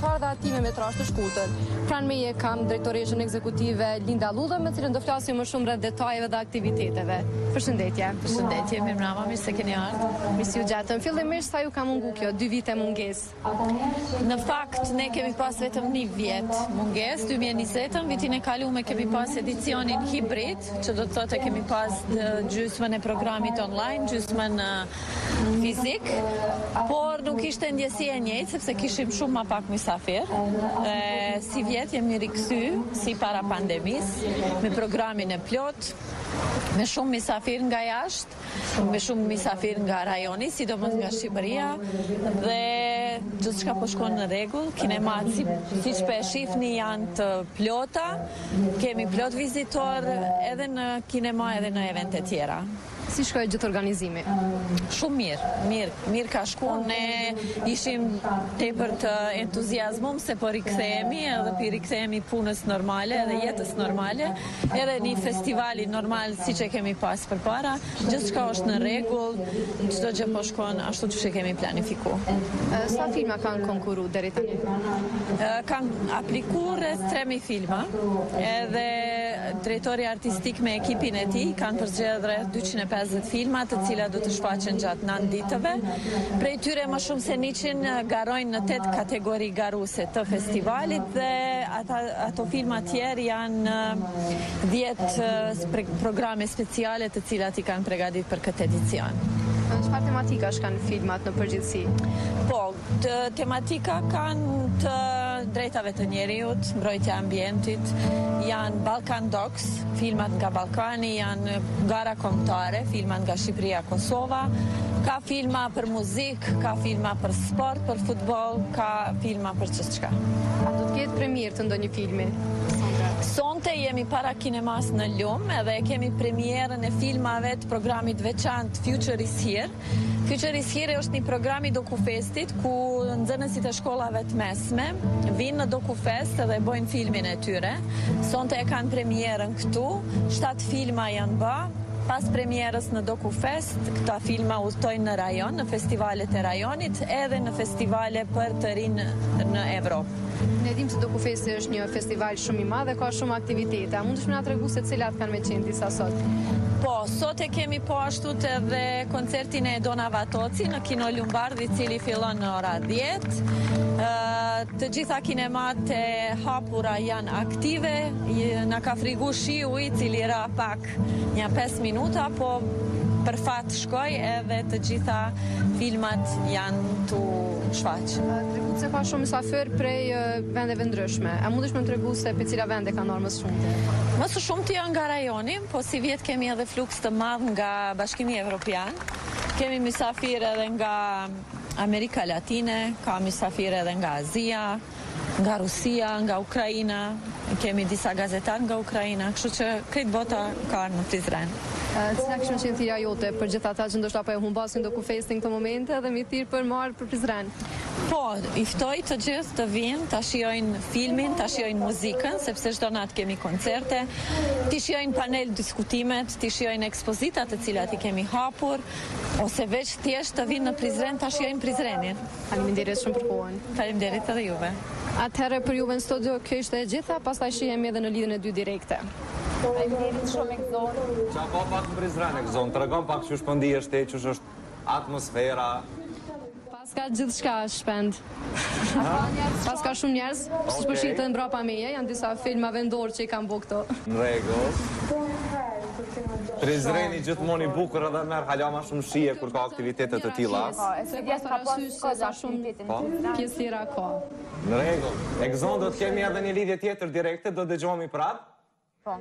dhe atij me metrazh të shkurtër. Pranë meje kam drejtoreshën ekzekutive Linda Llullën, me të cilën do flasim më shumë rreth detajeve dhe aktiviteteve. Përshëndetje. Përshëndetje, mirë mbrëma, mirë se keni ardhur. Mirë se ju gjetëm. Fillimisht sa ju ka mungu kjo dy vite mungesë? Në fakt ne kemi pas vetëm një vjet mungesë, 2020-ën, vitin e kalume e kemi pas edicionin hibrid, që do të thotë e kemi pas gjysmën e programit online, gjysmën fizik, por nuk ishte ndjesi e njëjtë sepse kishim shumë më pak mysafirë. Sivjet jemi rikthy si para pandemisë me programin e plotë, me shumë mysafirë nga jashtë, me shumë mysafirë nga rajoni, sidomos nga Shqipëria dhe gjithçka po shkon në rregull. Kinemat si siç po e shihni janë të plota. Kemi plot vizitorë edhe në kinema edhe në eventet tjera. Si shkoi gjithë organizimi? Shumë mirë, mirë, mirë ka shku, ne ishim tepër të entuziazmum se po rikthehemi edhe po i rikthehemi punës normale edhe jetës normale, edhe një festivali normal siç e kemi pas përpara, gjithçka është në rregull, çdo gjë po shkon ashtu siç e kemi planifiku. Sa filma kanë konkurru deri tani? Kanë apliku rreth 3.000 filma, edhe Drejtori artistik me ekipin e tij kanë përzgjedhë rreth dyqind e pesëdhjetë filma, të cilat do të shfaqen gjatë nëntë ditëve. Prej tyre më shumë se njëqind garojnë në tetë kategori garuese të festivalit dhe ata ato filma tjerë janë në dhjetë programe speciale të cilat i kanë pregaditë për këtë edicion. Çfarë tematikash kanë filmat në përgjithësi? Po, Tematika kanë të drejtave të njeriut, mbrojtja e ambientit, janë Balkan Dox, filmat nga Ballkani, janë gara kombëtare, filmat nga Shqipëria, Kosova, ka filma për muzikë, ka filma për sport, për futboll, ka filma për gjithçka. A do të ketë premierë të ndonjë filmi? Sonte jemi para kinemasë në Lum edhe e kemi premierën e filmave të programit të veçantë Future is Here. Future is Here është një program i Dokufestit ku nxënësit e shkollave të mesme vinë në Dokufest dhe bëjnë filmin e tyre. Sonte e kanë premierën këtu, 7 filma janë bë. Pas premierës në Dokufest, këta filma udhëtojnë në rajon, në festivalet e rajonit, edhe në festivale për të rinj në Evropë. Ne dimë se Dokufesti është një festival shumë i madh dhe ka shumë aktivitete. A mundesh me na tregu se cilat kanë me qenë disa sot? Po, sot e kemi po Sot edhe koncertin e Dona Vatoci në Kino Lumbardh i cili fillon në ora 10. Të gjitha kinemat e hapura janë aktive, na ka frigu shiu i cili ra pak një 5 minuta, po për fat shkoi edhe të gjitha filmat janë tu u shfaqë. Tregut që ka shumë mysafirë prej vendeve të ndryshme, a mundesh me më tregu se prej cilave vende ka në më së shumti? Më së shumti janë nga rajoni, po sivjet kemi edhe fluks të madh nga Bashkimi Evropian, kemi mysafirë edhe nga Amerika Latine, ka mysafirë edhe nga Azia, nga Rusia, nga Ukraina, kemi disa gazetarë nga Ukraina, kështu që krejt bota ka në Prizren. Cila kishte qenë thirrja jote për gjithë ata që ndoshta po e humbasin Dokufestin këto momente dhe mi thirr për me ardh në Prizren? Po, i ftoj të gjithë të vijnë, ta shijojnë filmin, ta shijojnë muzikën, sepse çdo natë kemi koncerte, t'i shijojnë panel diskutimet, t'i shijojnë ekspozitat të cilat i kemi hapur, ose veç thjesht të vijnë në Prizren ta shijojnë Prizrenin. Faleminderit shumë për kohën. Faleminderit edhe juve. Atëherë për juve në studio kjo ishte e gjitha, pastaj shihemi edhe në lidhjen e dytë direkte. Faleminderit shumë Egzon. Çka po të pëlqen Prizren Egzon? Tregona pak qysh po ndihesh ti, qysh është Atmosfera. Paska gjithçka Shpend. Paska shumë njerëz, siç po shihni mbrapa meje, janë disa filma vendorë që i kanë bërë këto. Në rregull. Prizreni gjithmonë i bukur edhe merr hala më shumë shije kur ka aktivitete të tilla. Po, e se pjesë ka pas ka za shumë po. pjesë tjera ka. Në rregull. Egzon do të kemi edhe një lidhje tjetër direkte, do dëgjohemi prapë. Po.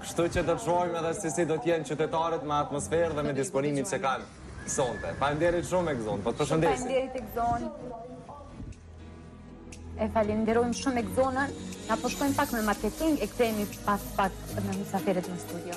Kështu që do të shohim edhe se si do të jenë qytetarët me atmosferë dhe me disponimin që kanë sonte. Faleminderit shumë Egzon, po të përshëndesim. Faleminderit Egzon. E falenderojmë shumë Egzonin. Ne po shkojmë pak me marketing e kthehemi pas pak me mysafirët në studio.